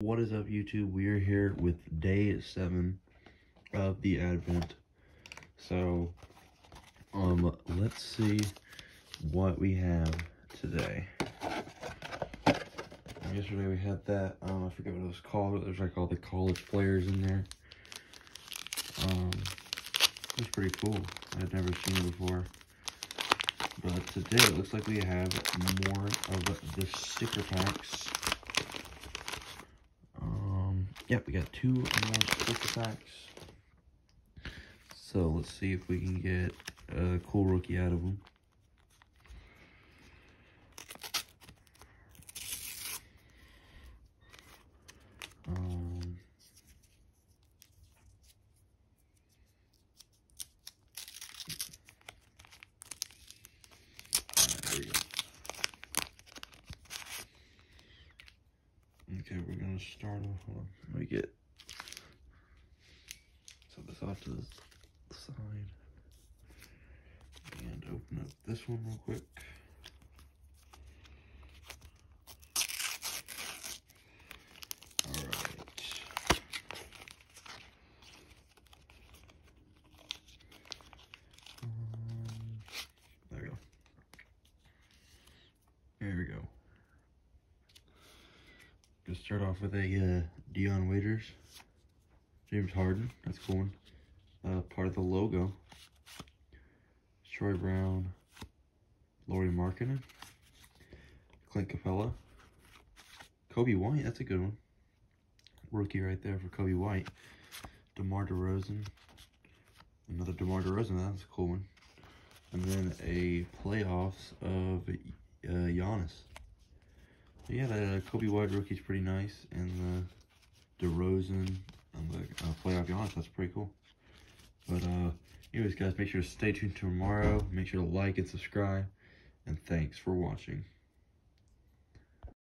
What is up, YouTube? We are here with day seven of the Advent. So, um, let's see what we have today. Yesterday we had that, um, I forget what it was called, there's like all the college players in there. Um, it was pretty cool. I'd never seen it before. But today it looks like we have more of the sticker packs. Yep, we got two more sticker packs. So let's see if we can get a cool rookie out of them. Okay, we're gonna start off on, let me get, set this off to the side. And open up this one real quick. Alright. Um, there we go. There we go. Gonna start off with a uh, Dion Waiters, James Harden. That's cool one. Uh, part of the logo. Troy Brown, Lauri Markkanen, Clint Capela, Coby White. That's a good one. Rookie right there for Coby White. DeMar DeRozan. Another DeMar DeRozan. That's a cool one. And then a playoffs of uh, Giannis. So yeah, uh, Coby White rookie's pretty nice, and the DeRozan and the uh, playoff Giannis, that's pretty cool. But uh, anyways, guys, make sure to stay tuned tomorrow. Make sure to like and subscribe, and thanks for watching.